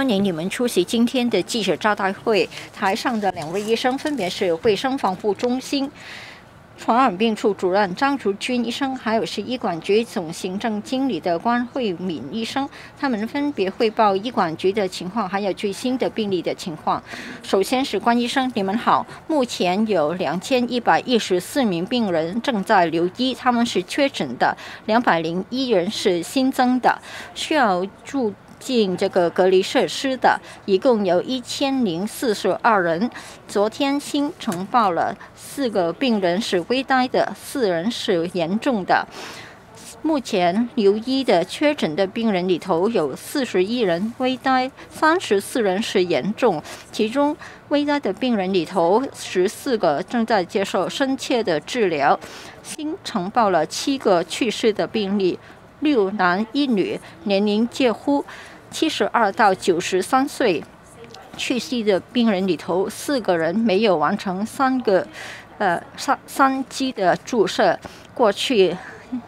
欢迎你们出席今天的记者招待会。台上的两位医生分别是卫生防护中心。传染病处主任张竹君医生，还有是医管局总行政经理的关慧敏医生，他们分别汇报医管局的情况，还有最新的病例的情况。首先是关医生，你们好，目前有两千一百一十四名病人正在留医，他们是确诊的，两百零一人是新增的，需要住。进这个隔离设施的，一共有一千零四十二人。昨天新呈报了四个病人是危殆的，四人是严重的。目前留医的确诊的病人里头有四十一人危殆，三十四人是严重。其中危殆的病人里头，十四个正在接受深切的治疗。新呈报了七个去世的病例，六男一女，年龄介乎。七十二到九十三岁去世的病人里头，四个人没有完成三个呃三三剂的注射。过去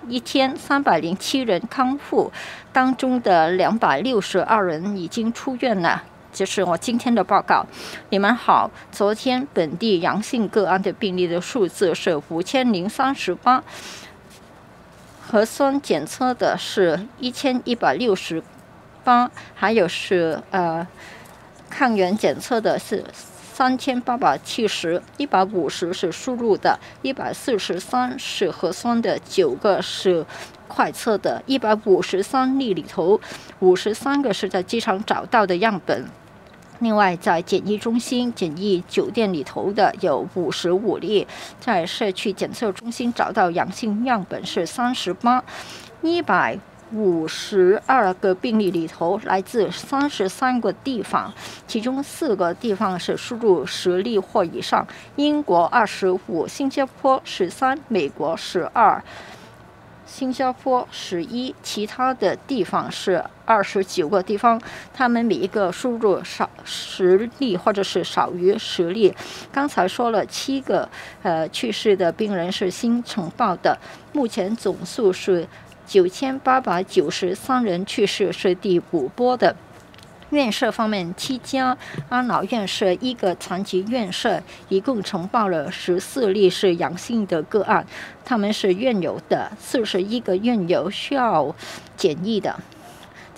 一天，三百零七人康复，当中的两百六十二人已经出院了。这是我今天的报告。你们好，昨天本地阳性个案的病例的数字是五千零三十八，核酸检测的是一千一百六十。八，还有是呃，抗原检测的是三千八百七十，一百五十是输入的，一百四十三是核酸的，九个是快测的，一百五十三例里头，五十三个是在机场找到的样本，另外在检疫中心、检疫酒店里头的有五十五例，在社区检测中心找到阳性样本是三十八，一百。五十二个病例里头，来自三十三个地方，其中四个地方是输入十例或以上。英国二十五，新加坡十三，美国十二，新加坡十一，其他的地方是二十九个地方，他们每一个输入少十例或者是少于十例。刚才说了七个呃去世的病人是新呈报的，目前总数是。九千八百九十三人去世是第五波的。院舍方面，七家安老院舍一个残疾院舍一共呈报了十四例是阳性的个案，他们是院友的四十一个院友需要检疫的。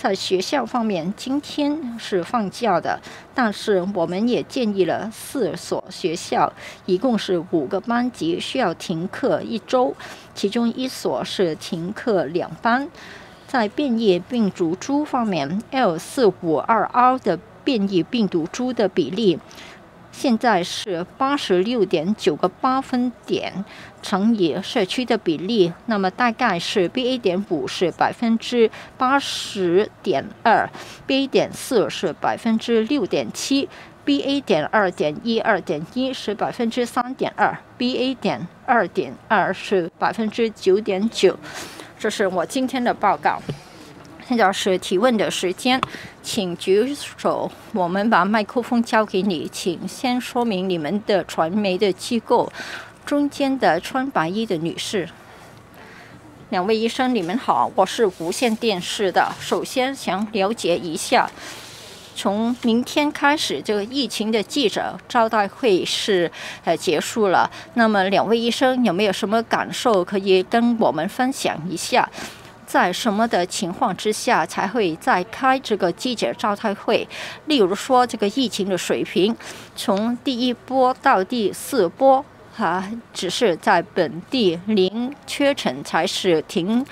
在学校方面，今天是放假的，但是我们也建议了四所学校，一共是五个班级需要停课一周，其中一所是停课两班。在变异病毒株方面，L 四五二 R 的变异病毒株的比例。现在是八十六点九个八分点乘以社区的比例，那么大概是 BA. 点五是百分之八十点二，BA. 点四是百分之六点七，BA. 点二点一二点一是百分之三点二，BA. 点二点二是百分之九点九。这是我今天的报告。现在是提问的时间，请举手。我们把麦克风交给你，请先说明你们的传媒的机构。中间的穿白衣的女士，两位医生，你们好，我是无线电视的。首先想了解一下，从明天开始，这个疫情的记者招待会是呃结束了。那么两位医生有没有什么感受可以跟我们分享一下？在什么的情况之下才会再开这个记者招待会？例如说，这个疫情的水平，从第一波到第四波，哈，只是在本地零确诊才是停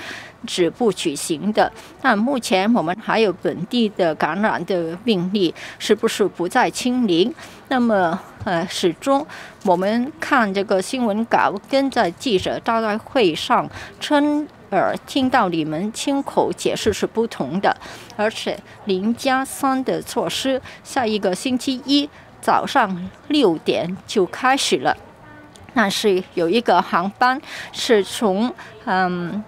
止不举行的。但目前我们还有本地的感染的病例，是不是不再清零？那么，呃，始终我们看这个新闻稿，跟在记者招待会上称。而听到你们亲口解释是不同的，而且零加三的措施，下一个星期一早上六点就开始了。但是有一个航班是从嗯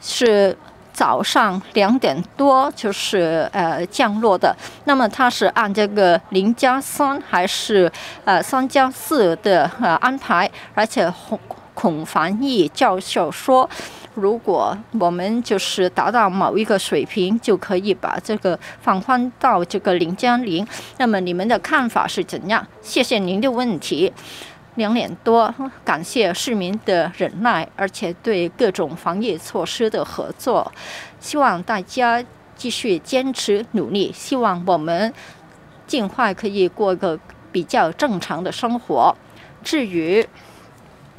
是。早上两点多就是呃降落的，那么它是按这个零加三还是呃三加四的呃安排，而且孔孔繁毅教授说：“如果我们就是达到某一个水平，就可以把这个放宽到这个零加零。那么你们的看法是怎样？”谢谢您的问题。两年多，感谢市民的忍耐，而且对各种防疫措施的合作。希望大家继续坚持努力，希望我们尽快可以过个比较正常的生活。至于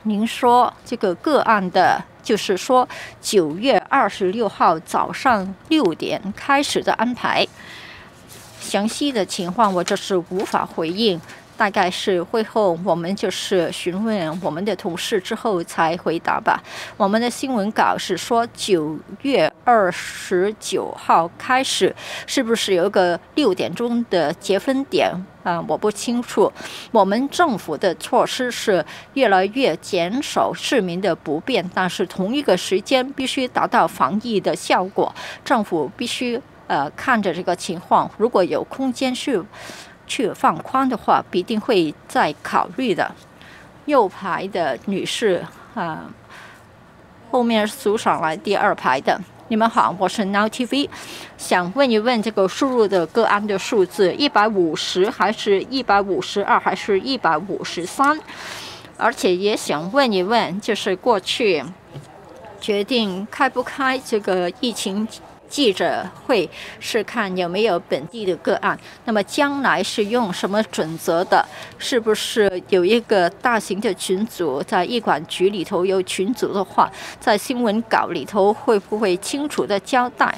您说这个个案的，就是说九月二十六号早上六点开始的安排，详细的情况我这是无法回应。大概是会后，我们就是询问我们的同事之后才回答吧。我们的新闻稿是说九月二十九号开始，是不是有个六点钟的结分点啊？我不清楚。我们政府的措施是越来越减少市民的不便，但是同一个时间必须达到防疫的效果。政府必须呃看着这个情况，如果有空间去。去放宽的话，必定会再考虑的。右排的女士啊，后面数上来第二排的，你们好，我是 Now TV，想问一问这个输入的个案的数字，一百五十还是一百五十二还是一百五十三？而且也想问一问，就是过去决定开不开这个疫情。记者会是看有没有本地的个案，那么将来是用什么准则的？是不是有一个大型的群组在医管局里头有群组的话，在新闻稿里头会不会清楚的交代？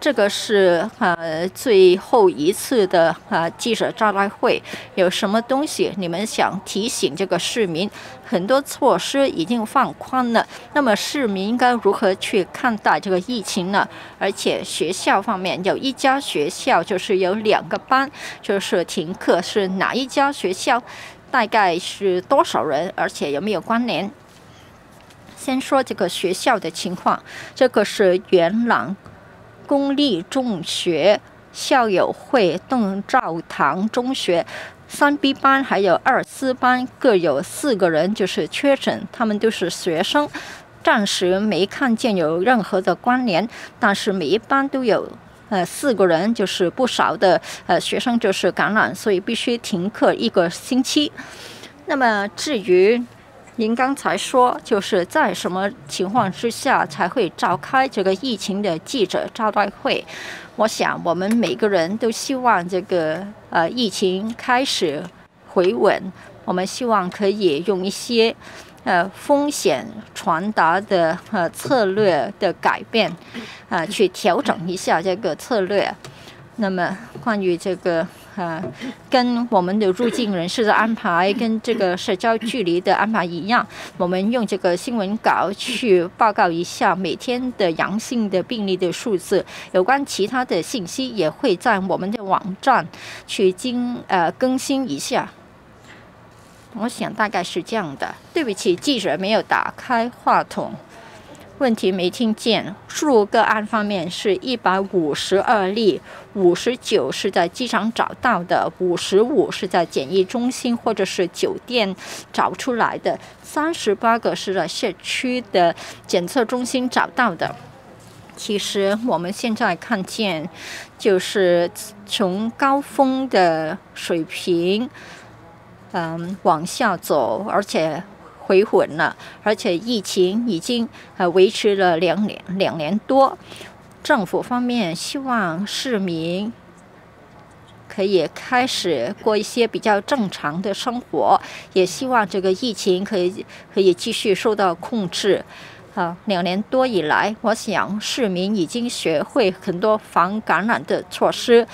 这个是呃最后一次的啊记者招待会，有什么东西你们想提醒这个市民？很多措施已经放宽了，那么市民应该如何去看待这个疫情呢？而且学校方面有一家学校就是有两个班就是停课，是哪一家学校？大概是多少人？而且有没有关联？先说这个学校的情况，这个是元朗。公立中学校友会邓兆堂中学三 B 班还有二四班各有四个人，就是确诊，他们都是学生，暂时没看见有任何的关联。但是每一班都有呃四个人，就是不少的呃学生就是感染，所以必须停课一个星期。那么至于。您刚才说，就是在什么情况之下才会召开这个疫情的记者招待会？我想，我们每个人都希望这个呃疫情开始回稳，我们希望可以用一些呃风险传达的呃策略的改变，啊，去调整一下这个策略。那么，关于这个。啊，跟我们的入境人士的安排，跟这个社交距离的安排一样，我们用这个新闻稿去报告一下每天的阳性的病例的数字，有关其他的信息也会在我们的网站去经呃更新一下。我想大概是这样的。对不起，记者没有打开话筒。问题没听见。数个案方面是一百五十二例，五十九是在机场找到的，五十五是在检疫中心或者是酒店找出来的，三十八个是在社区的检测中心找到的。其实我们现在看见，就是从高峰的水平，嗯，往下走，而且。回稳了，而且疫情已经呃维持了两年两年多。政府方面希望市民可以开始过一些比较正常的生活，也希望这个疫情可以可以继续受到控制。啊，两年多以来，我想市民已经学会很多防感染的措施。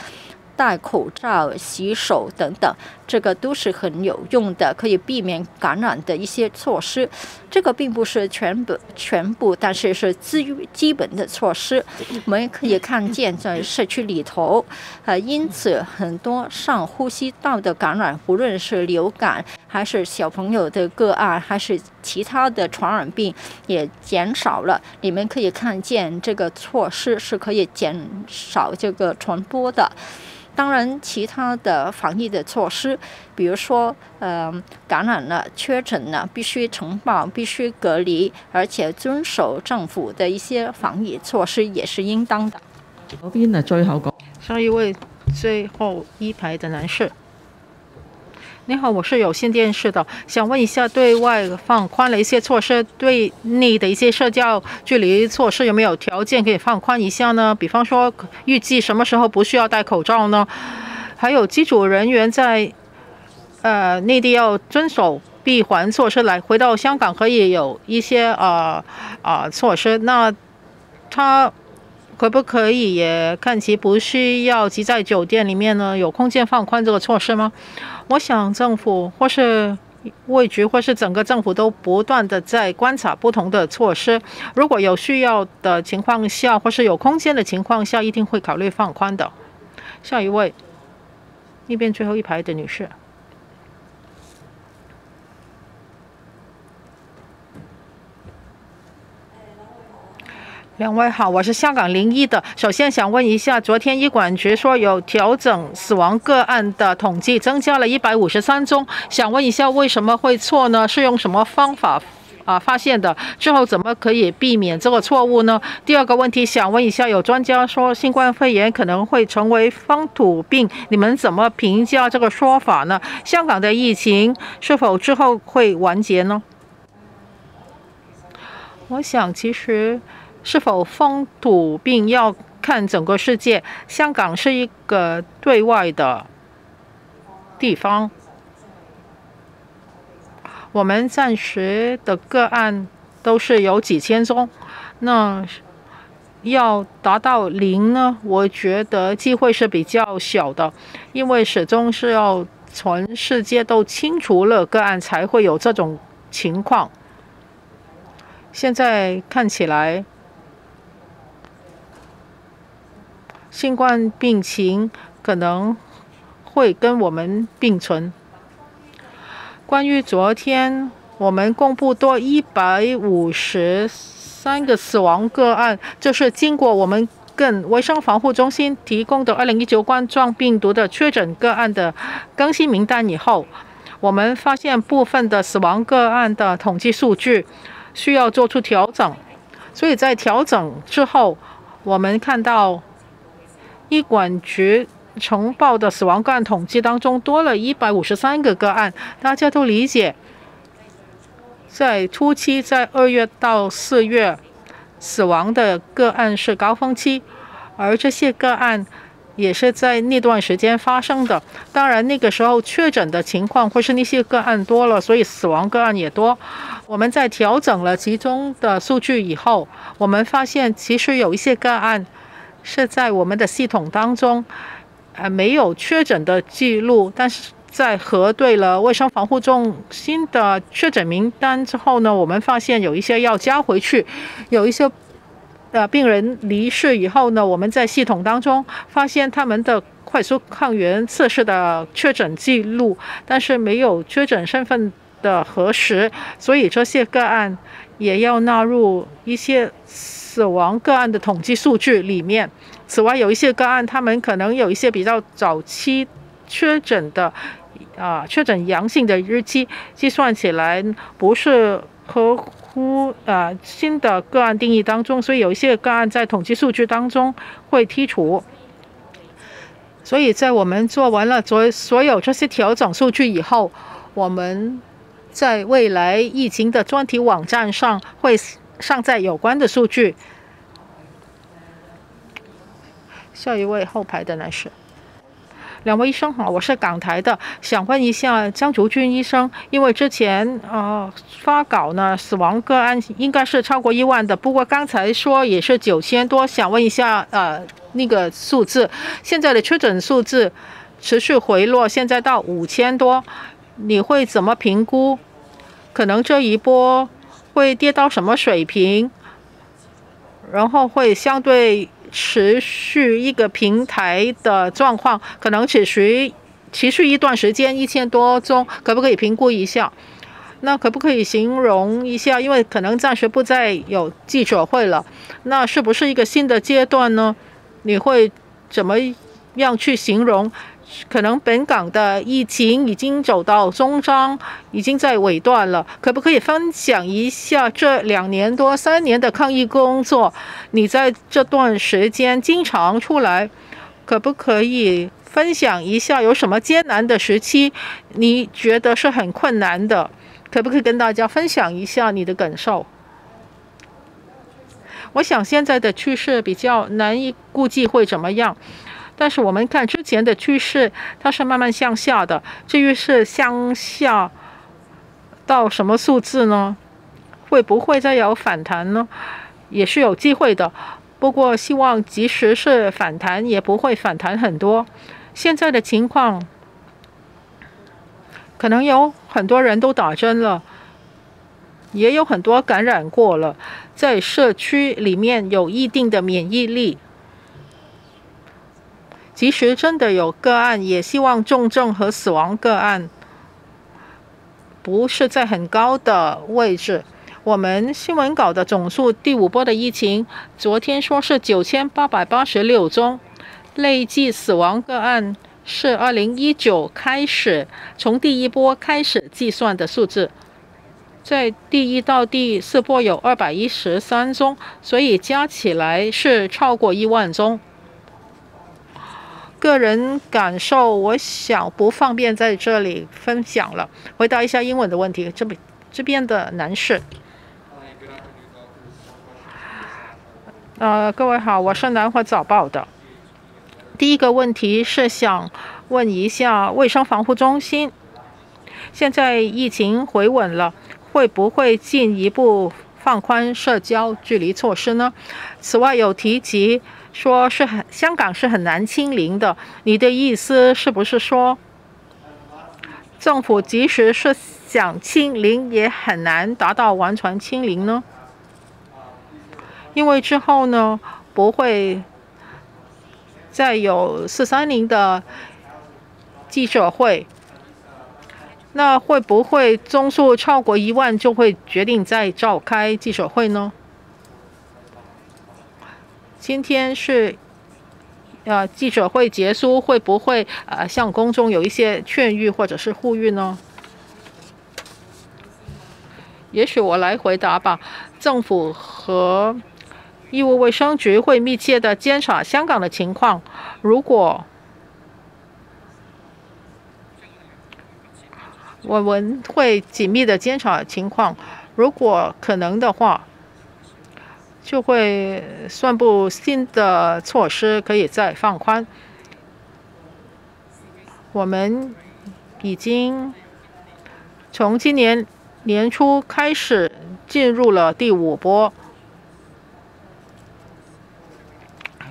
戴口罩、洗手等等，这个都是很有用的，可以避免感染的一些措施。这个并不是全部全部，但是是基基本的措施。我们可以看见在社区里头，呃，因此很多上呼吸道的感染，无论是流感还是小朋友的个案，还是其他的传染病也减少了。你们可以看见这个措施是可以减少这个传播的。当然，其他的防疫的措施，比如说，呃，感染了、确诊了，必须呈报、必须隔离，而且遵守政府的一些防疫措施也是应当的。嗰边啊，最後講。上一位最后一排的男士。你好，我是有线电视的，想问一下，对外放宽了一些措施，对内的一些社交距离措施有没有条件可以放宽一下呢？比方说，预计什么时候不需要戴口罩呢？还有机组人员在呃内地要遵守闭环措施，来回到香港可以有一些啊啊措施，那他。可不可以也看其不需要挤在酒店里面呢？有空间放宽这个措施吗？我想政府或是卫局或是整个政府都不断的在观察不同的措施。如果有需要的情况下，或是有空间的情况下，一定会考虑放宽的。下一位，那边最后一排的女士。两位好，我是香港零一的。首先想问一下，昨天医管局说有调整死亡个案的统计，增加了一百五十三宗。想问一下，为什么会错呢？是用什么方法啊发现的？之后怎么可以避免这个错误呢？第二个问题想问一下，有专家说新冠肺炎可能会成为风土病，你们怎么评价这个说法呢？香港的疫情是否之后会完结呢？我想其实。是否封土并要看整个世界？香港是一个对外的地方，我们暂时的个案都是有几千宗，那要达到零呢？我觉得机会是比较小的，因为始终是要全世界都清除了个案，才会有这种情况。现在看起来。新冠病情可能会跟我们并存。关于昨天我们公布多一百五十三个死亡个案，就是经过我们跟卫生防护中心提供的二零一九冠状病毒的确诊个案的更新名单以后，我们发现部分的死亡个案的统计数据需要做出调整，所以在调整之后，我们看到。医管局呈报的死亡个案统计当中多了一百五十三个个案，大家都理解，在初期，在二月到四月，死亡的个案是高峰期，而这些个案也是在那段时间发生的。当然，那个时候确诊的情况或是那些个案多了，所以死亡个案也多。我们在调整了其中的数据以后，我们发现其实有一些个案。是在我们的系统当中，呃，没有确诊的记录，但是在核对了卫生防护中心的确诊名单之后呢，我们发现有一些要加回去，有一些呃病人离世以后呢，我们在系统当中发现他们的快速抗原测试的确诊记录，但是没有确诊身份的核实，所以这些个案也要纳入一些。死亡个案的统计数据里面，此外有一些个案，他们可能有一些比较早期确诊的啊，确诊阳性的日期计算起来不是合乎啊新的个案定义当中，所以有一些个案在统计数据当中会剔除。所以在我们做完了所所有这些调整数据以后，我们在未来疫情的专题网站上会。上在有关的数据。下一位后排的男士，两位医生好，我是港台的，想问一下江竹君医生，因为之前呃发稿呢，死亡个案应该是超过一万的，不过刚才说也是九千多，想问一下呃那个数字，现在的确诊数字持续回落，现在到五千多，你会怎么评估？可能这一波。会跌到什么水平？然后会相对持续一个平台的状况，可能持续持续一段时间，一千多宗，可不可以评估一下？那可不可以形容一下？因为可能暂时不再有记者会了，那是不是一个新的阶段呢？你会怎么样去形容？可能本港的疫情已经走到终章，已经在尾段了。可不可以分享一下这两年多、三年的抗疫工作？你在这段时间经常出来，可不可以分享一下有什么艰难的时期？你觉得是很困难的？可不可以跟大家分享一下你的感受？我想现在的趋势比较难以估计会怎么样，但是我们看之前的趋势，它是慢慢向下的。至于是向下到什么数字呢？会不会再有反弹呢？也是有机会的。不过希望即使是反弹，也不会反弹很多。现在的情况。可能有很多人都打针了，也有很多感染过了，在社区里面有一定的免疫力。即使真的有个案，也希望重症和死亡个案不是在很高的位置。我们新闻稿的总数，第五波的疫情，昨天说是九千八百八十六宗，累计死亡个案。是二零一九开始从第一波开始计算的数字，在第一到第四波有二百一十三宗，所以加起来是超过一万宗。个人感受，我想不方便在这里分享了。回答一下英文的问题，这边这边的男士。呃，各位好，我是南华早报的。第一个问题是想问一下卫生防护中心，现在疫情回稳了，会不会进一步放宽社交距离措施呢？此外有提及说是很香港是很难清零的，你的意思是不是说政府即使是想清零也很难达到完全清零呢？因为之后呢不会。再有四三零的记者会，那会不会宗数超过一万就会决定再召开记者会呢？今天是呃记者会结束，会不会呃向公众有一些劝喻或者是呼吁呢？也许我来回答吧，政府和。义务卫生局会密切的监察香港的情况，如果我们会紧密的监察情况，如果可能的话，就会宣布新的措施可以再放宽。我们已经从今年年初开始进入了第五波。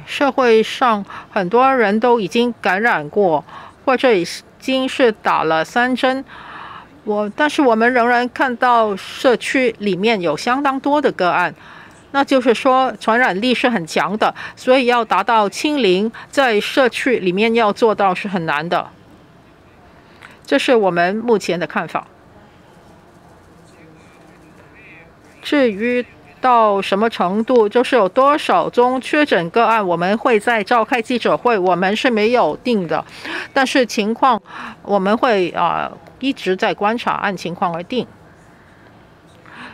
社会上很多人都已经感染过，或者已经是打了三针。我但是我们仍然看到社区里面有相当多的个案，那就是说传染力是很强的，所以要达到清零，在社区里面要做到是很难的。这是我们目前的看法。至于。到什么程度，就是有多少宗确诊个案，我们会再召开记者会，我们是没有定的。但是情况我们会啊一直在观察，按情况而定。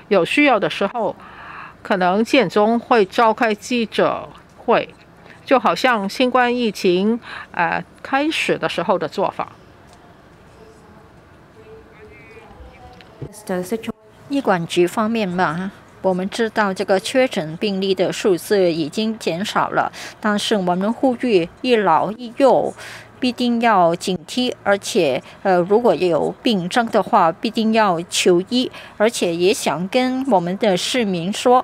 有需要的时候，可能建中会召开记者会，就好像新冠疫情呃开始的时候的做法。医管局方面嘛。我们知道这个确诊病例的数字已经减少了，但是我们呼吁一老一幼必定要警惕，而且呃，如果有病症的话，必定要求医，而且也想跟我们的市民说。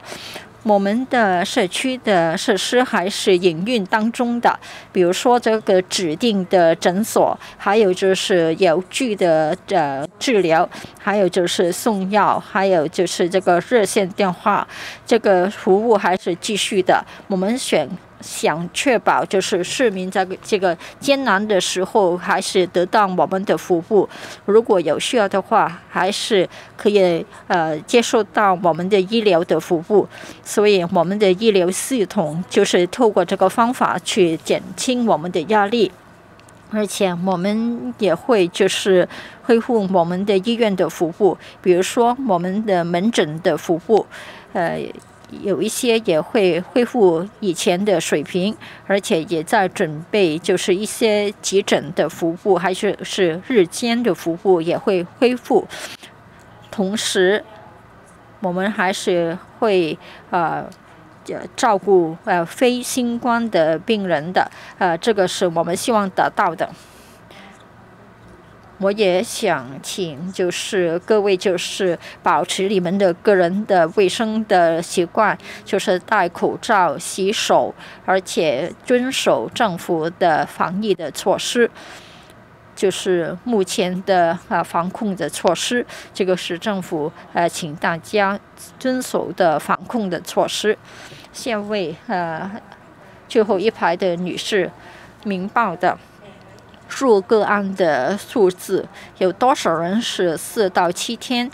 我们的社区的设施还是营运当中的，比如说这个指定的诊所，还有就是有序的呃治疗，还有就是送药，还有就是这个热线电话，这个服务还是继续的。我们选想确保就是市民在这个艰难的时候还是得到我们的服务，如果有需要的话，还是可以呃接受到我们的医疗的服务。所以我们的医疗系统就是透过这个方法去减轻我们的压力，而且我们也会就是恢复我们的医院的服务，比如说我们的门诊的服务，呃。有一些也会恢复以前的水平，而且也在准备，就是一些急诊的服务，还是是日间的服务也会恢复。同时，我们还是会呃照顾呃非新冠的病人的，呃，这个是我们希望得到的。我也想请，就是各位，就是保持你们的个人的卫生的习惯，就是戴口罩、洗手，而且遵守政府的防疫的措施，就是目前的啊防控的措施，这个是政府呃请大家遵守的防控的措施。下位呃最后一排的女士，明报的。数个案的数字，有多少人是四到七天？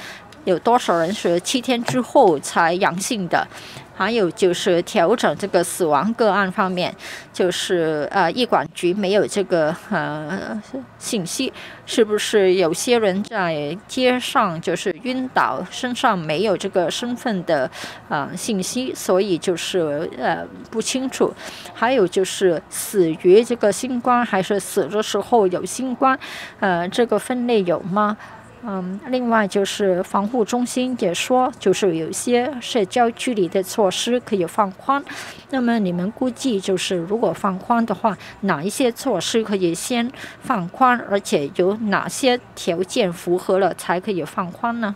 有多少人是七天之后才阳性的？还有就是调整这个死亡个案方面，就是呃，医管局没有这个呃信息，是不是有些人在街上就是晕倒，身上没有这个身份的啊信息，所以就是呃不清楚。还有就是死于这个新冠，还是死的时候有新冠，呃，这个分类有吗？嗯，另外就是防护中心也说，就是有些社交距离的措施可以放宽。那么你们估计就是如果放宽的话，哪一些措施可以先放宽，而且有哪些条件符合了才可以放宽呢？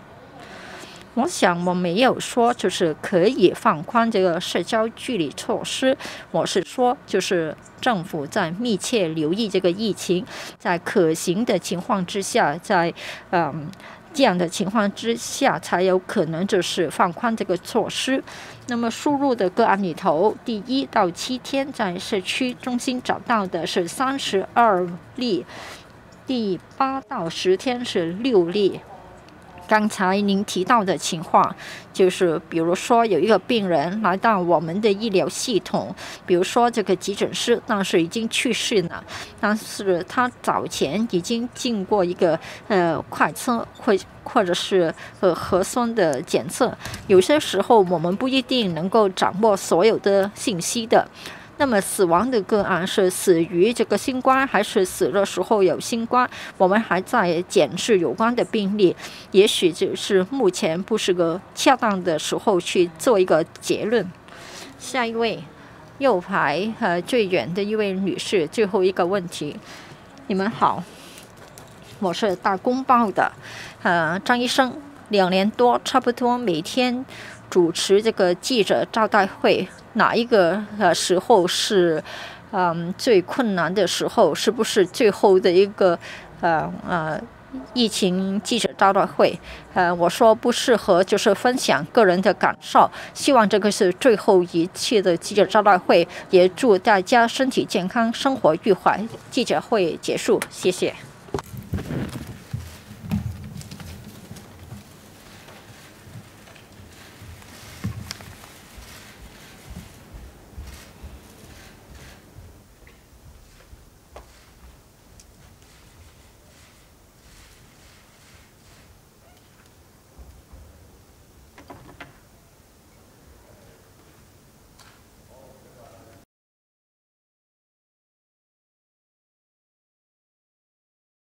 我想我没有说就是可以放宽这个社交距离措施，我是说就是政府在密切留意这个疫情，在可行的情况之下，在嗯这样的情况之下，才有可能就是放宽这个措施。那么输入的个案里头，第一到七天在社区中心找到的是三十二例，第八到十天是六例。刚才您提到的情况，就是比如说有一个病人来到我们的医疗系统，比如说这个急诊室，但是已经去世了，但是他早前已经进过一个呃快测或或者是呃核酸的检测，有些时候我们不一定能够掌握所有的信息的。那么死亡的个案是死于这个新冠，还是死的时候有新冠？我们还在检视有关的病例，也许就是目前不是个恰当的时候去做一个结论。下一位，右排呃最远的一位女士，最后一个问题，你们好，我是大公报的，呃张医生，两年多差不多每天主持这个记者招待会。哪一个呃时候是，嗯最困难的时候？是不是最后的一个，呃呃疫情记者招待会？呃，我说不适合，就是分享个人的感受。希望这个是最后一次的记者招待会，也祝大家身体健康，生活愉快。记者会结束，谢谢。